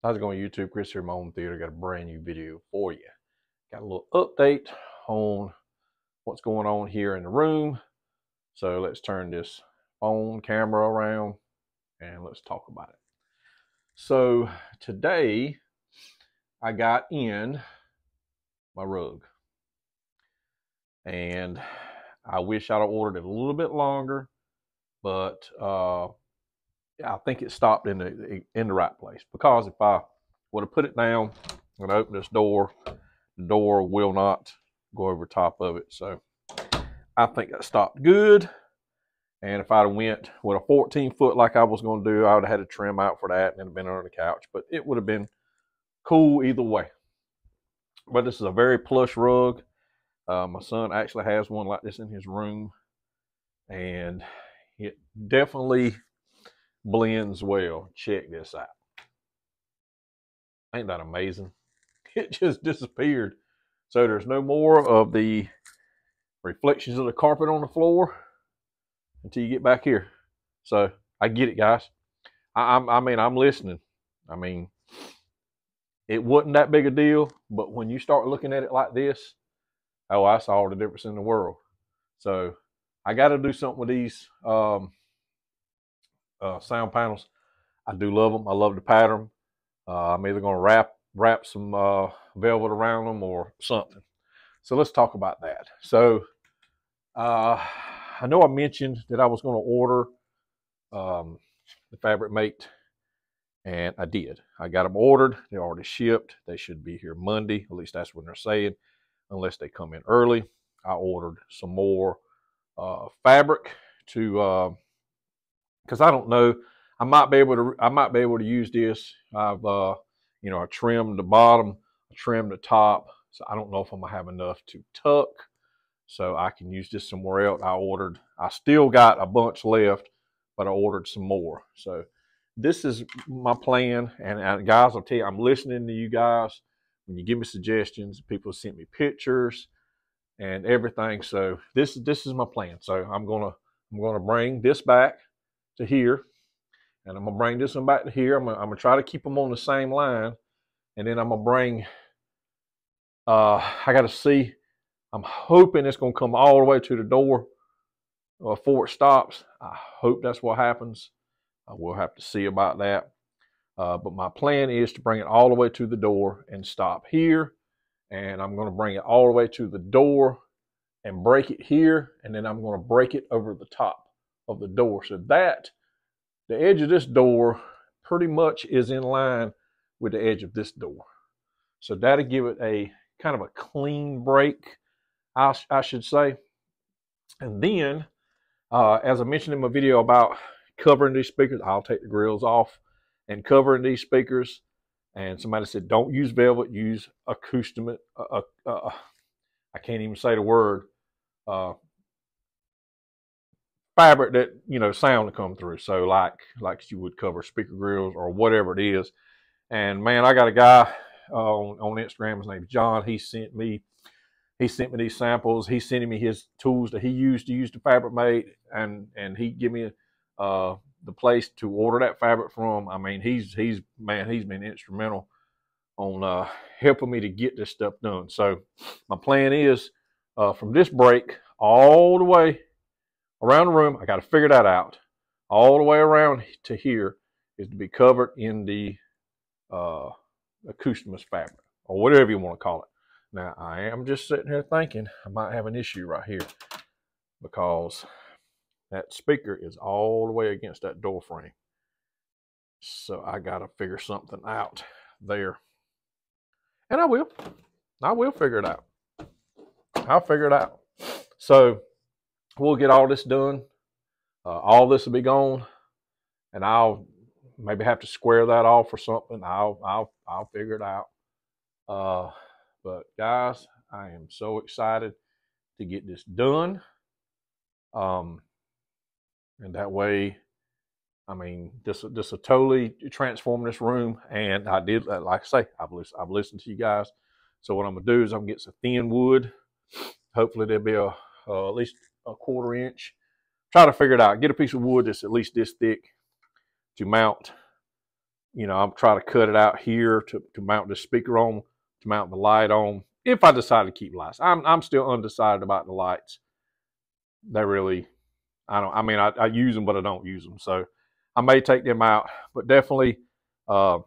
How's it going, YouTube? Chris here, my home theater. Got a brand new video for you. Got a little update on what's going on here in the room. So let's turn this phone camera around and let's talk about it. So today I got in my rug. And I wish I'd have ordered it a little bit longer, but uh, I think it stopped in the in the right place because if I would have put it down and opened this door, the door will not go over top of it. So I think that stopped good. And if I'd have went with a 14 foot like I was going to do, I would have had to trim out for that and it'd been under the couch. But it would have been cool either way. But this is a very plush rug. Uh, my son actually has one like this in his room. And it definitely blends well. Check this out. Ain't that amazing? It just disappeared. So there's no more of the reflections of the carpet on the floor until you get back here. So I get it, guys. I, I, I mean, I'm listening. I mean, it wasn't that big a deal, but when you start looking at it like this, oh, I saw all the difference in the world. So I got to do something with these um, uh, sound panels. I do love them. I love the pattern. Uh, I'm either going to wrap wrap some uh, velvet around them or something. So let's talk about that. So uh, I know I mentioned that I was going to order um, the Fabric Mate, and I did. I got them ordered. They're already shipped. They should be here Monday. At least that's what they're saying, unless they come in early. I ordered some more uh, fabric to because I don't know. I might be able to. I might be able to use this. I've, uh, you know, I trimmed the bottom, I trimmed the top. So I don't know if I'm gonna have enough to tuck, so I can use this somewhere else. I ordered. I still got a bunch left, but I ordered some more. So this is my plan. And, and guys, I'll tell you, I'm listening to you guys. When you give me suggestions, people sent me pictures and everything. So this is this is my plan. So I'm gonna I'm gonna bring this back to here. And I'm going to bring this one back to here. I'm going to try to keep them on the same line. And then I'm going to bring, uh, I got to see, I'm hoping it's going to come all the way to the door uh, before it stops. I hope that's what happens. We'll have to see about that. Uh, but my plan is to bring it all the way to the door and stop here. And I'm going to bring it all the way to the door and break it here. And then I'm going to break it over the top of the door. So that, the edge of this door pretty much is in line with the edge of this door. So that'll give it a kind of a clean break, I, I should say. And then, uh, as I mentioned in my video about covering these speakers, I'll take the grills off and covering these speakers. And somebody said, don't use velvet, use acoustic. Uh, uh, uh, I can't even say the word. Fabric that you know sound to come through. So like like you would cover speaker grills or whatever it is. And man, I got a guy uh, on on Instagram. His name's John. He sent me he sent me these samples. He's sending me his tools that he used to use the Fabric Mate, and and he give me uh, the place to order that fabric from. I mean, he's he's man, he's been instrumental on uh, helping me to get this stuff done. So my plan is uh, from this break all the way around the room. I got to figure that out. All the way around to here is to be covered in the uh, Acoustimus fabric or whatever you want to call it. Now, I am just sitting here thinking I might have an issue right here because that speaker is all the way against that door frame. So I got to figure something out there. And I will. I will figure it out. I'll figure it out. So we'll get all this done. Uh, all this will be gone, and I'll maybe have to square that off or something. I'll I'll I'll figure it out. Uh, but guys, I am so excited to get this done. Um, and that way, I mean, this this will totally transform this room. And I did, like I say, I've listened, I've listened to you guys. So what I'm gonna do is I'm gonna get some thin wood. Hopefully there'll be a uh, at least a quarter inch. Try to figure it out. Get a piece of wood that's at least this thick to mount, you know, I'm trying to cut it out here to, to mount the speaker on, to mount the light on. If I decide to keep lights, I'm I'm still undecided about the lights. They really, I don't. I mean, I, I use them, but I don't use them. So I may take them out, but definitely, uh,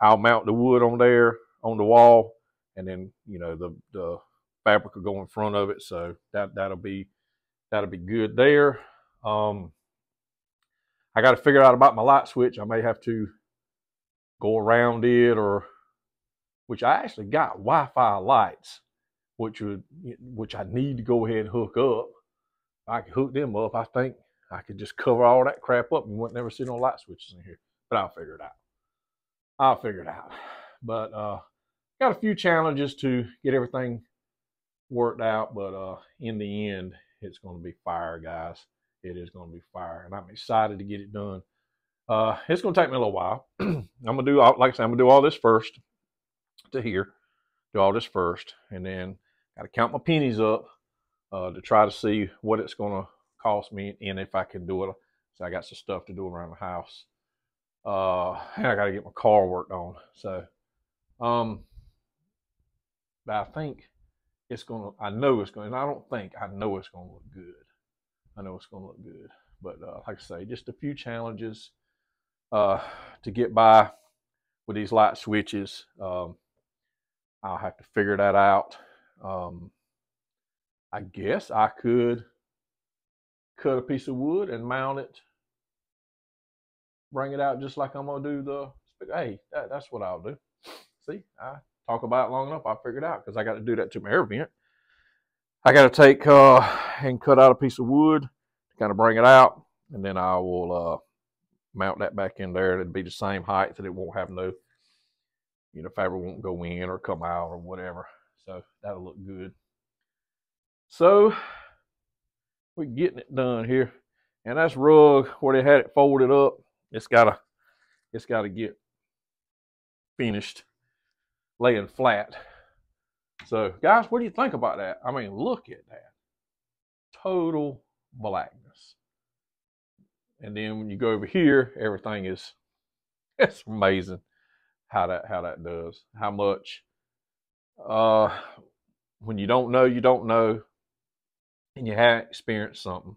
I'll mount the wood on there on the wall, and then you know the the fabric will go in front of it. So that that'll be that'll be good there. Um, I got to figure out about my light switch. I may have to go around it or which I actually got Wi-Fi lights, which would which I need to go ahead and hook up. I could hook them up, I think I could just cover all that crap up and wouldn't never see no light switches in here. But I'll figure it out. I'll figure it out. But uh got a few challenges to get everything worked out, but uh in the end it's gonna be fire, guys. It is gonna be fire. And I'm excited to get it done. Uh, it's going to take me a little while. I'm going to do, all, like I said, I'm going to do all this first to here, do all this first, and then got to count my pennies up uh, to try to see what it's going to cost me and if I can do it. So I got some stuff to do around the house. Uh, and I got to get my car worked on. So, um, but I think it's to, I know it's gonna and I don't think, I know it's to look good. I know it's to look good. But uh, like I say, just a few challenges uh, to get by with these light switches. Um, I'll have to figure that out. Um, I guess I could cut a piece of wood and mount it, bring it out just like I'm gonna do the. Hey, that, that's what I'll do. See, I talk about it long enough. I figured out because I got to do that to my air vent. I got to take uh, and cut out a piece of wood to kind of bring it out, and then I will uh, mount that back in there. It'd be the same height that it won't have no, you know, fabric won't go in or come out or whatever. So that'll look good. So we're getting it done here. And that's rug where they had it folded up. It's gotta it's gotta get finished laying flat. So guys, what do you think about that? I mean, look at that. Total blackness. And then when you go over here, everything is it's amazing how that how that does. How much uh when you don't know, you don't know and you haven't experienced something.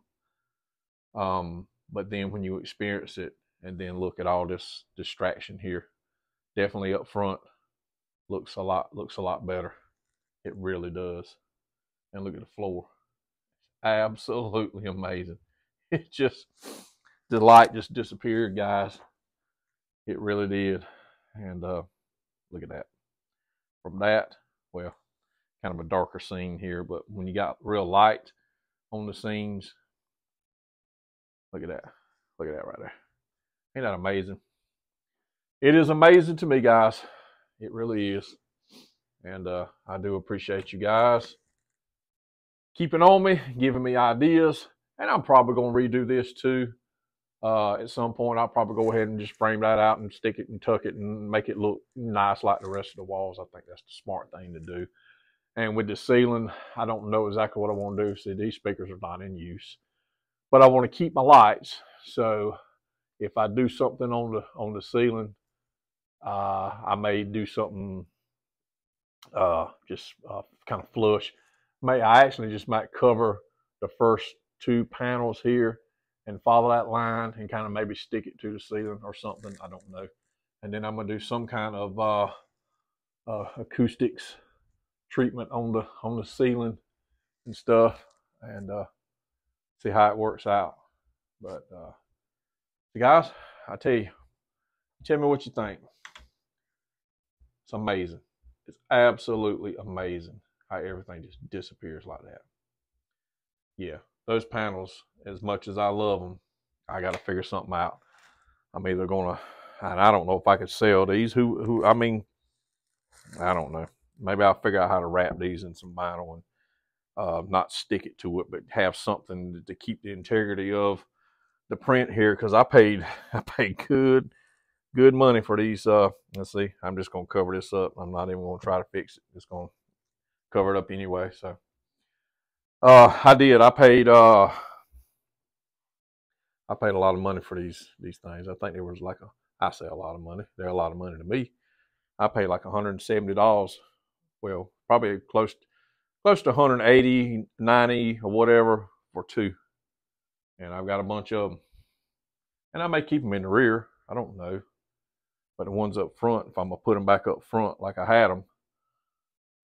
Um, but then when you experience it and then look at all this distraction here, definitely up front looks a lot looks a lot better. It really does. And look at the floor. Absolutely amazing. It just the light just disappeared, guys. It really did. And uh, look at that. From that, well, kind of a darker scene here, but when you got real light on the scenes, look at that. Look at that right there. Ain't that amazing? It is amazing to me, guys. It really is. And uh, I do appreciate you guys keeping on me, giving me ideas. And I'm probably going to redo this too uh, at some point, I'll probably go ahead and just frame that out and stick it and tuck it and make it look nice like the rest of the walls. I think that's the smart thing to do. And with the ceiling, I don't know exactly what I want to do. See, these speakers are not in use, but I want to keep my lights. So if I do something on the on the ceiling, uh, I may do something uh, just uh, kind of flush. May I actually just might cover the first two panels here and follow that line and kind of maybe stick it to the ceiling or something. I don't know. And then I'm gonna do some kind of uh, uh, acoustics treatment on the on the ceiling and stuff, and uh, see how it works out. But guys, I tell you, tell me what you think. It's amazing. It's absolutely amazing how everything just disappears like that. Yeah, those panels, as much as I love them, I got to figure something out. I'm either gonna, and I don't know if I could sell these. Who, who? I mean, I don't know. Maybe I'll figure out how to wrap these in some vinyl and uh, not stick it to it, but have something to keep the integrity of the print here. Because I paid, I paid good, good money for these. Uh, let's see. I'm just gonna cover this up. I'm not even gonna try to fix it. Just gonna cover it up anyway. So. Uh, I did. I paid. Uh, I paid a lot of money for these these things. I think there was like a. I say a lot of money. They're a lot of money to me. I paid like $170. Well, probably close close to 180, 90 or whatever for two. And I've got a bunch of them. And I may keep them in the rear. I don't know. But the ones up front, if I'm to put them back up front like I had them,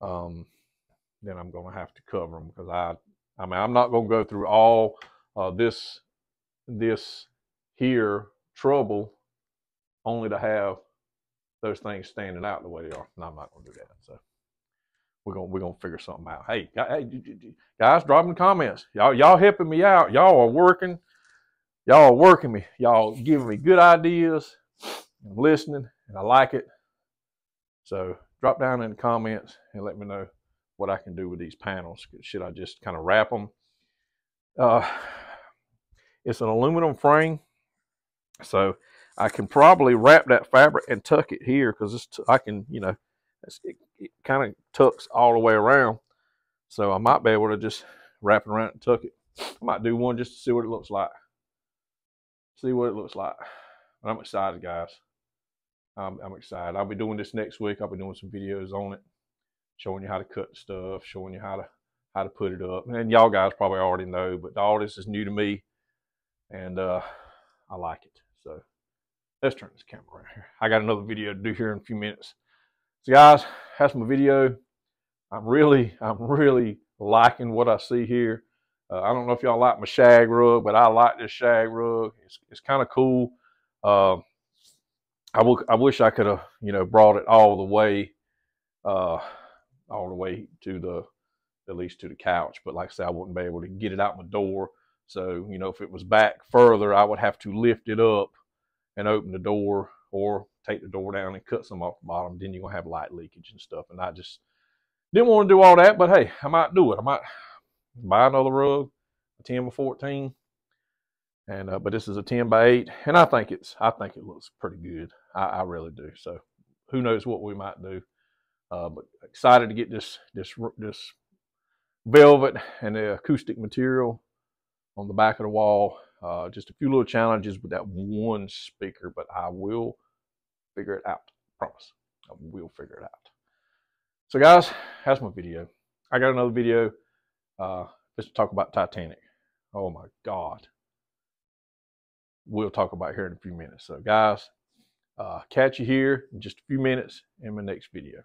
um, then I'm going to have to cover them because I, I mean, I'm not going to go through all uh, this, this here trouble only to have those things standing out the way they are. No, I'm not going to do that. So we're gonna we're gonna figure something out. Hey, guys, drop in the comments. Y'all y'all helping me out. Y'all are working. Y'all are working me. Y'all giving me good ideas. I'm listening, and I like it. So drop down in the comments and let me know what I can do with these panels. Should I just kind of wrap them? Uh, it's an aluminum frame, so I can probably wrap that fabric and tuck it here because I can, you know, it, it kind of tucks all the way around. So I might be able to just wrap it around and tuck it. I might do one just to see what it looks like. See what it looks like. I'm excited, guys. I'm, I'm excited. I'll be doing this next week. I'll be doing some videos on it, showing you how to cut stuff, showing you how to how to put it up. And y'all guys probably already know, but all this is new to me, and uh, I like it. So let's turn this camera around here. I got another video to do here in a few minutes. So guys, that's my video. I'm really, I'm really liking what I see here. Uh, I don't know if y'all like my shag rug, but I like this shag rug. It's, it's kind of cool. Uh, I, I wish I could have, you know, brought it all the way, uh, all the way to the, at least to the couch. But like I said, I wouldn't be able to get it out my door. So, you know, if it was back further, I would have to lift it up and open the door or take the door down and cut some off the bottom. Then you're gonna have light leakage and stuff. And I just didn't want to do all that, but hey, I might do it. I might buy another rug, a 10 by 14. And uh, but this is a 10 by 8, and I think it's I think it looks pretty good. I, I really do. So who knows what we might do. Uh, but excited to get this this this velvet and the acoustic material on the back of the wall. Uh, just a few little challenges with that one speaker, but I will figure it out. Promise. I will figure it out. So guys, that's my video. I got another video. Uh, let's talk about Titanic. Oh my God. We'll talk about here in a few minutes. So guys, uh, catch you here in just a few minutes in my next video.